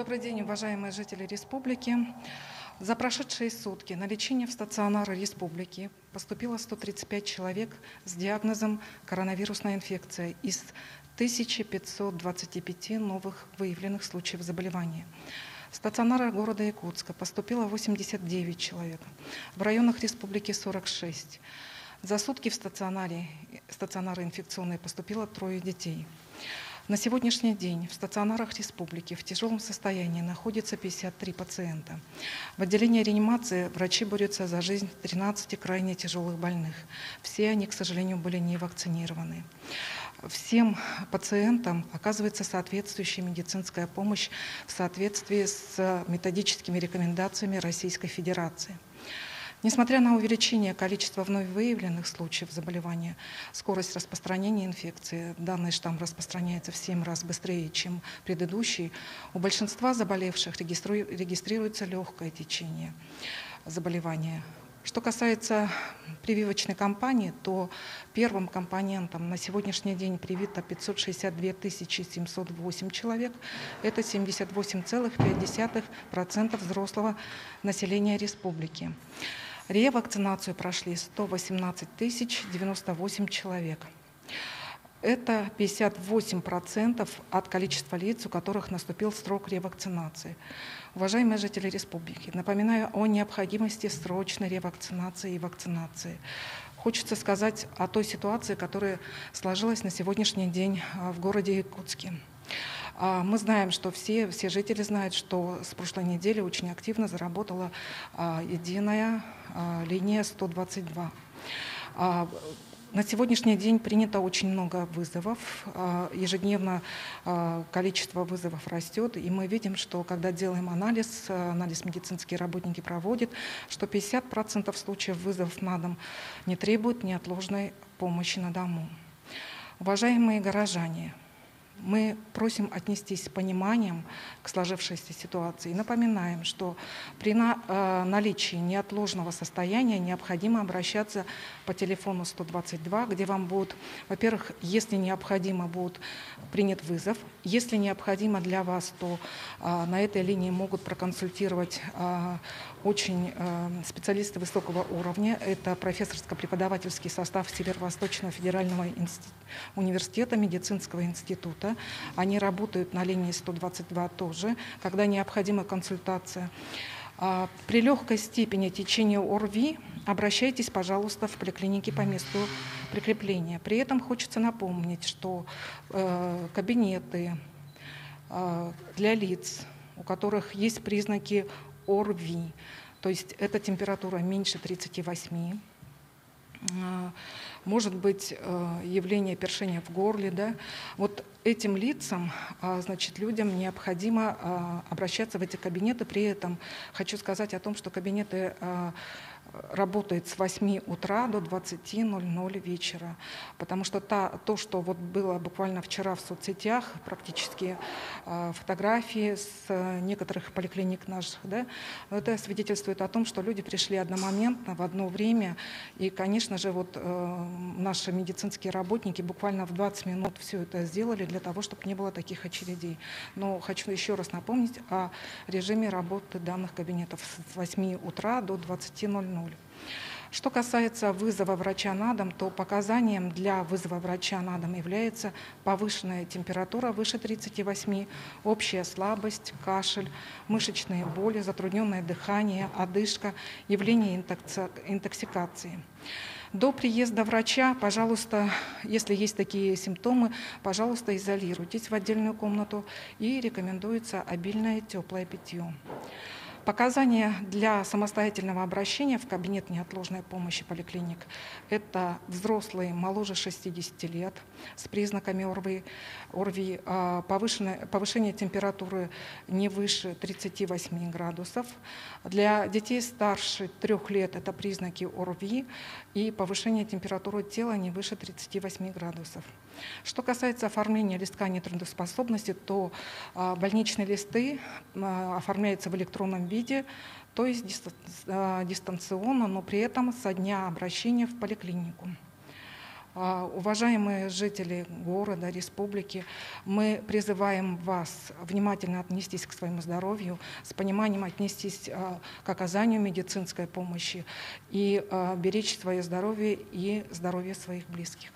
Добрый день, уважаемые жители республики. За прошедшие сутки на лечение в стационары республики поступило 135 человек с диагнозом коронавирусная инфекция из 1525 новых выявленных случаев заболевания. В стационары города Якутска поступило 89 человек, в районах республики 46. За сутки в стационаре, стационары инфекционные поступило трое детей. На сегодняшний день в стационарах республики в тяжелом состоянии находится 53 пациента. В отделении реанимации врачи борются за жизнь 13 крайне тяжелых больных. Все они, к сожалению, были не вакцинированы. Всем пациентам оказывается соответствующая медицинская помощь в соответствии с методическими рекомендациями Российской Федерации. Несмотря на увеличение количества вновь выявленных случаев заболевания, скорость распространения инфекции, данный штамм распространяется в 7 раз быстрее, чем предыдущий, у большинства заболевших регистрируется легкое течение заболевания. Что касается прививочной кампании, то первым компонентом на сегодняшний день привито 562 708 человек. Это 78,5% взрослого населения республики. Ревакцинацию прошли 118 тысяч 98 человек. Это 58% от количества лиц, у которых наступил срок ревакцинации. Уважаемые жители республики, напоминаю о необходимости срочной ревакцинации и вакцинации. Хочется сказать о той ситуации, которая сложилась на сегодняшний день а, в городе Якутске. А, мы знаем, что все, все жители знают, что с прошлой недели очень активно заработала а, единая а, линия 122. На сегодняшний день принято очень много вызовов. Ежедневно количество вызовов растет, и мы видим, что когда делаем анализ, анализ медицинские работники проводят, что 50% случаев вызовов на дом не требуют неотложной помощи на дому. Уважаемые горожане, мы просим отнестись с пониманием к сложившейся ситуации и напоминаем, что при э, наличии неотложного состояния необходимо обращаться по телефону 122, где вам будут, во-первых, если необходимо, будет принят вызов. Если необходимо для вас, то а, на этой линии могут проконсультировать а, очень а, специалисты высокого уровня. Это профессорско-преподавательский состав Северо-Восточного федерального университета, медицинского института. Они работают на линии 122 тоже, когда необходима консультация. А, при легкой степени течения ОРВИ обращайтесь, пожалуйста, в поликлинике по месту прикрепления. При этом хочется напомнить, что э, кабинеты э, для лиц, у которых есть признаки ОРВИ, то есть это температура меньше 38, э, может быть явление першения в горле. Да? Вот этим лицам, а, значит, людям необходимо а, обращаться в эти кабинеты. При этом хочу сказать о том, что кабинеты а, работает с 8 утра до 20.00 вечера. Потому что та, то, что вот было буквально вчера в соцсетях, практически фотографии с э, некоторых поликлиник наших, да, это свидетельствует о том, что люди пришли одномоментно, в одно время. И, конечно же, вот э, наши медицинские работники буквально в 20 минут все это сделали для того, чтобы не было таких очередей. Но хочу еще раз напомнить о режиме работы данных кабинетов с 8 утра до 20.00. 0. Что касается вызова врача на дом, то показанием для вызова врача на дом является повышенная температура выше 38, общая слабость, кашель, мышечные боли, затрудненное дыхание, одышка, явление интоксикации. До приезда врача, пожалуйста, если есть такие симптомы, пожалуйста, изолируйтесь в отдельную комнату и рекомендуется обильное теплое питье. Показания для самостоятельного обращения в кабинет неотложной помощи поликлиник – это взрослые моложе 60 лет с признаками ОРВИ, ОРВИ а, повышенное, повышение температуры не выше 38 градусов. Для детей старше 3 лет это признаки ОРВИ и повышение температуры тела не выше 38 градусов. Что касается оформления листка нетрудоспособности, то а, больничные листы а, оформляются в электронном виде, то есть а, дистанционно, но при этом со дня обращения в поликлинику. А, Уважаемые жители города, республики, мы призываем вас внимательно отнестись к своему здоровью, с пониманием отнестись а, к оказанию медицинской помощи и а, беречь свое здоровье и здоровье своих близких.